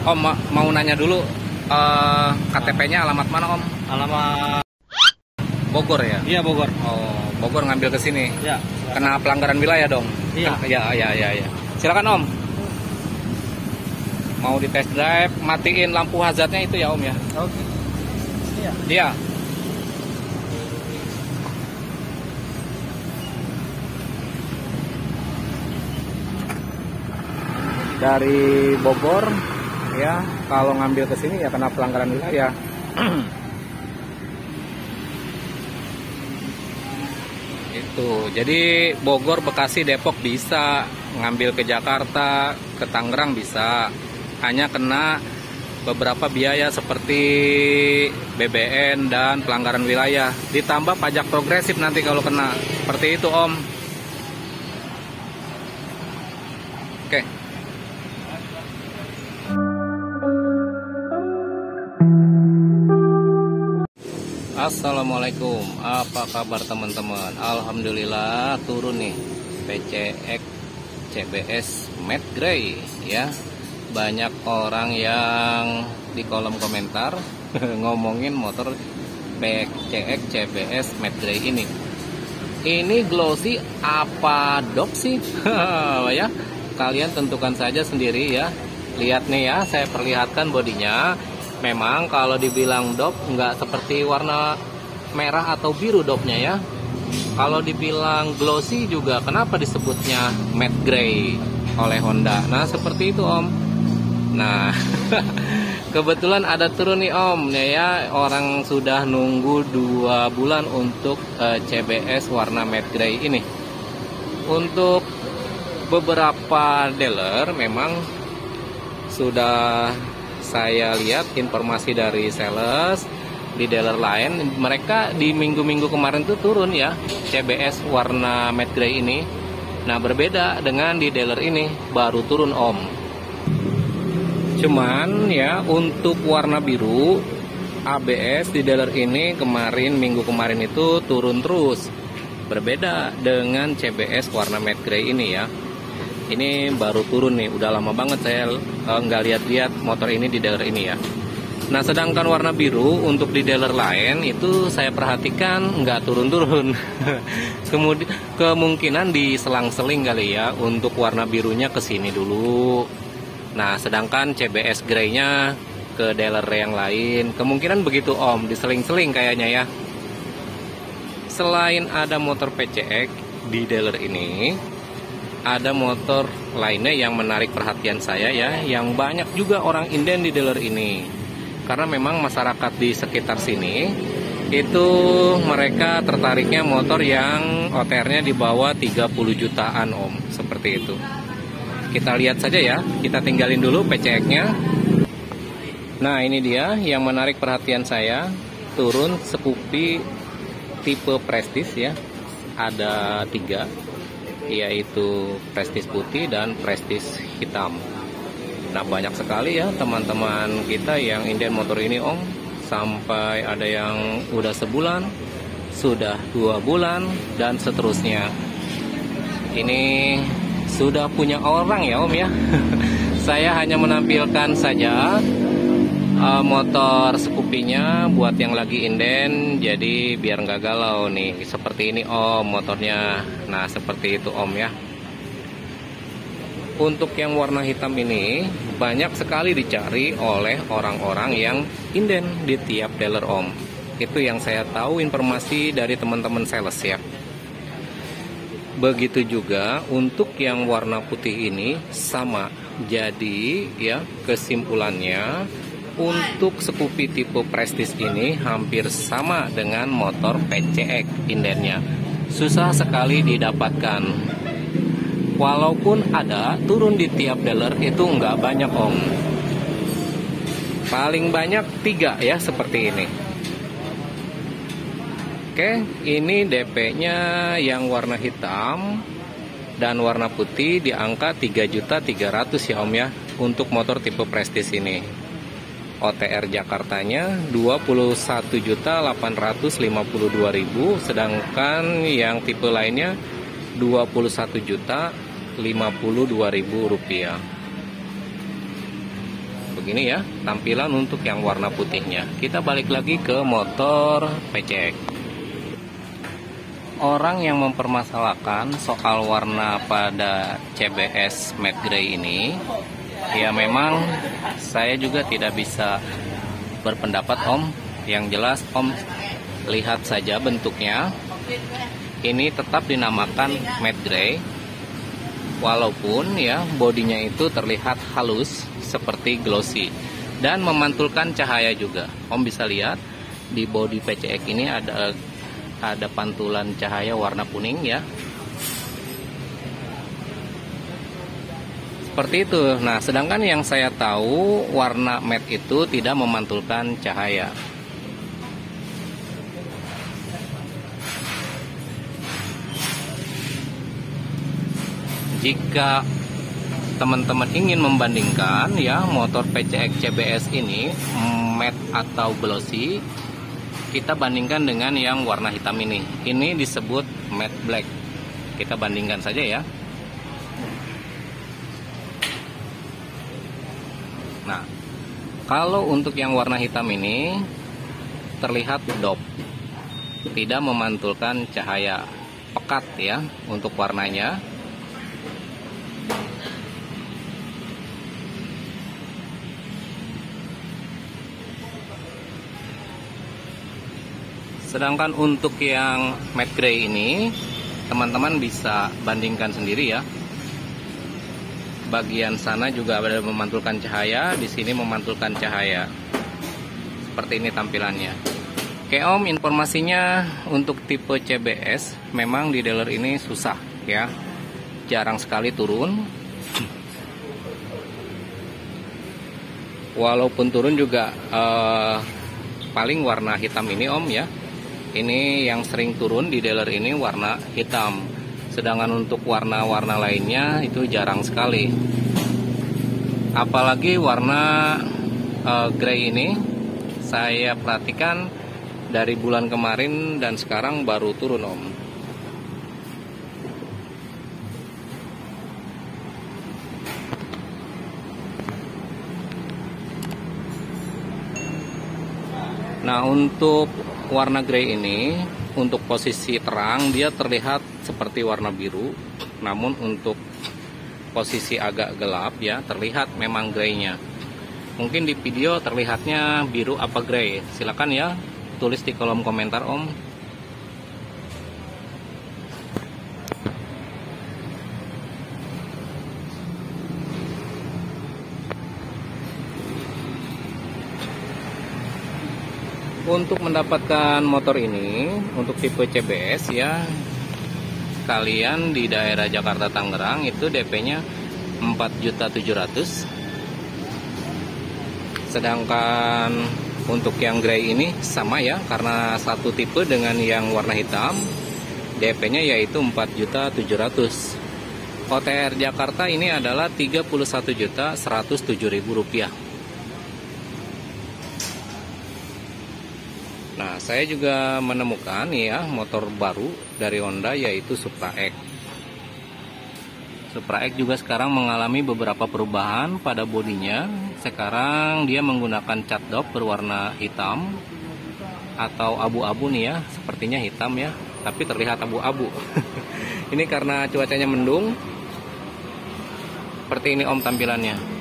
Om ma- mau nanya dulu eh, KTP-nya alamat mana Om? Alamat Bogor ya? Iya Bogor. Oh, Bogor ngambil ke sini. Ya. Kena pelanggaran wilayah dong? Iya. Ya, ya, ya, ya. Silakan Om. Mau di test drive, matiin lampu hazardnya itu ya Om ya? Oke. Iya. Iya. Dari Bogor ya, kalau ngambil ke sini ya kena pelanggaran wilayah. Itu. Jadi Bogor, Bekasi, Depok bisa ngambil ke Jakarta, ke Tangerang bisa. Hanya kena beberapa biaya seperti BBN dan pelanggaran wilayah. Ditambah pajak progresif nanti kalau kena. Seperti itu, Om. Oke. Assalamualaikum, apa kabar teman-teman? Alhamdulillah turun nih PCX CBS Matte Grey ya. Banyak orang yang di kolom komentar ngomongin motor PCX CBS Matte Grey ini. Ini glossy apa dok sih? ya, kalian tentukan saja sendiri ya. Lihat nih ya, saya perlihatkan bodinya. Memang kalau dibilang dop nggak seperti warna merah atau biru dopnya ya. Kalau dibilang glossy juga kenapa disebutnya matte gray oleh Honda? Nah seperti itu om. Nah kebetulan ada turun nih om ya orang sudah nunggu dua bulan untuk eh, CBS warna matte gray ini. Untuk beberapa dealer memang sudah saya lihat informasi dari sales di dealer lain mereka di minggu-minggu kemarin tuh turun ya CBS warna matte gray ini. Nah berbeda dengan di dealer ini baru turun om. Cuman ya untuk warna biru ABS di dealer ini kemarin minggu kemarin itu turun terus. Berbeda dengan CBS warna matte gray ini ya ini baru turun nih udah lama banget saya eh, nggak lihat-lihat motor ini di dealer ini ya. Nah sedangkan warna biru untuk di dealer lain itu saya perhatikan nggak turun-turun. Kemudian kemungkinan diselang-seling kali ya untuk warna birunya ke sini dulu. Nah sedangkan CBS grey-nya ke dealer yang lain. Kemungkinan begitu om diseling-seling kayaknya ya. Selain ada motor PCX di dealer ini ada motor lainnya yang menarik perhatian saya ya, yang banyak juga orang inden di dealer ini. Karena memang masyarakat di sekitar sini itu mereka tertariknya motor yang OTR-nya di bawah 30 jutaan om, seperti itu. Kita lihat saja ya, kita tinggalin dulu PCX-nya. Nah ini dia yang menarik perhatian saya, turun Scoopy tipe Prestige ya, ada tiga yaitu prestis putih dan prestis hitam. Nah banyak sekali ya teman-teman kita yang inden motor ini om sampai ada yang udah sebulan, sudah dua bulan dan seterusnya. Ini sudah punya orang ya om ya. Saya hanya menampilkan saja uh, motor sekupinya buat yang lagi inden jadi biar nggak galau nih. Seperti ini om motornya. Nah seperti itu om ya. Untuk yang warna hitam ini banyak sekali dicari oleh orang-orang yang inden di tiap dealer om. Itu yang saya tahu informasi dari teman-teman sales ya. Begitu juga untuk yang warna putih ini sama. Jadi ya kesimpulannya untuk Scoopy tipe Prestige ini hampir sama dengan motor PCX indennya. Susah sekali didapatkan. Walaupun ada turun di tiap dealer itu nggak banyak om. Paling banyak tiga ya seperti ini. Oke, ini DP-nya yang warna hitam dan warna putih di angka 3.300 ya om ya untuk motor tipe Prestige ini. OTR Jakartanya 21.852.000 sedangkan yang tipe lainnya 21.052.000 rupiah. Begini ya tampilan untuk yang warna putihnya. Kita balik lagi ke motor PCX orang yang mempermasalahkan soal warna pada CBS matte gray ini ya memang saya juga tidak bisa berpendapat om. Yang jelas om lihat saja bentuknya. Ini tetap dinamakan matte gray walaupun ya bodinya itu terlihat halus seperti glossy dan memantulkan cahaya juga. Om bisa lihat di body PCX ini ada ada pantulan cahaya warna kuning ya seperti itu nah sedangkan yang saya tahu warna matte itu tidak memantulkan cahaya jika teman-teman ingin membandingkan ya motor PCX CBS ini matte atau glossy kita bandingkan dengan yang warna hitam ini. Ini disebut matte black. Kita bandingkan saja ya. Nah, kalau untuk yang warna hitam ini terlihat dop. Tidak memantulkan cahaya pekat ya untuk warnanya. Sedangkan untuk yang matte gray ini, teman-teman bisa bandingkan sendiri ya. Bagian sana juga ada memantulkan cahaya, di sini memantulkan cahaya. Seperti ini tampilannya. Oke Om, informasinya untuk tipe CBS memang di dealer ini susah ya. Jarang sekali turun. Walaupun turun juga eh, paling warna hitam ini Om ya ini yang sering turun di dealer ini warna hitam sedangkan untuk warna-warna lainnya itu jarang sekali. Apalagi warna uh, grey ini saya perhatikan dari bulan kemarin dan sekarang baru turun om. Nah untuk warna grey ini untuk posisi terang dia terlihat seperti warna biru. Namun untuk posisi agak gelap ya terlihat memang greynya. Mungkin di video terlihatnya biru apa grey. Silakan ya tulis di kolom komentar om untuk mendapatkan motor ini untuk tipe CBS ya kalian di daerah Jakarta Tangerang itu DP-nya 4.700 sedangkan untuk yang grey ini sama ya karena satu tipe dengan yang warna hitam DP-nya yaitu 4.700 OTR Jakarta ini adalah 31.107.000 rupiah saya juga menemukan ya motor baru dari Honda yaitu Supra X. Supra X juga sekarang mengalami beberapa perubahan pada bodinya. Sekarang dia menggunakan cat dop berwarna hitam atau abu-abu nih ya, sepertinya hitam ya, tapi terlihat abu-abu. ini karena cuacanya mendung. Seperti ini Om tampilannya.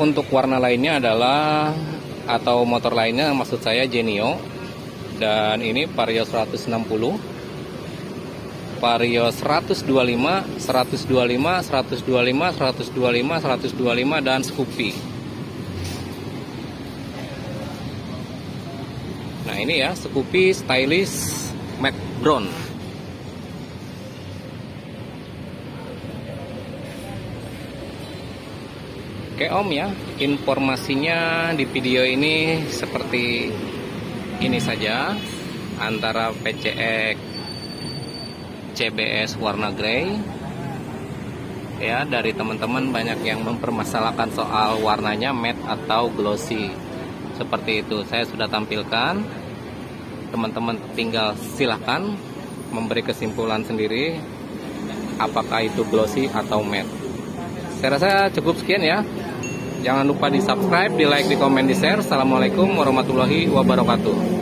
Untuk warna lainnya adalah atau motor lainnya maksud saya Genio. Dan ini Vario 160 Vario 125 125 125 125 125 dan Scoopy. Nah ini ya Scoopy Stylish Matte Brown Oke Om ya, informasinya di video ini seperti ini saja. Antara PCX CBS warna grey. Ya dari teman-teman banyak yang mempermasalahkan soal warnanya matte atau glossy. Seperti itu. Saya sudah tampilkan. Teman-teman tinggal silahkan memberi kesimpulan sendiri apakah itu glossy atau matte. Saya rasa cukup sekian ya. Jangan lupa di subscribe, di like, di komen, di share. Assalamualaikum warahmatullahi wabarakatuh.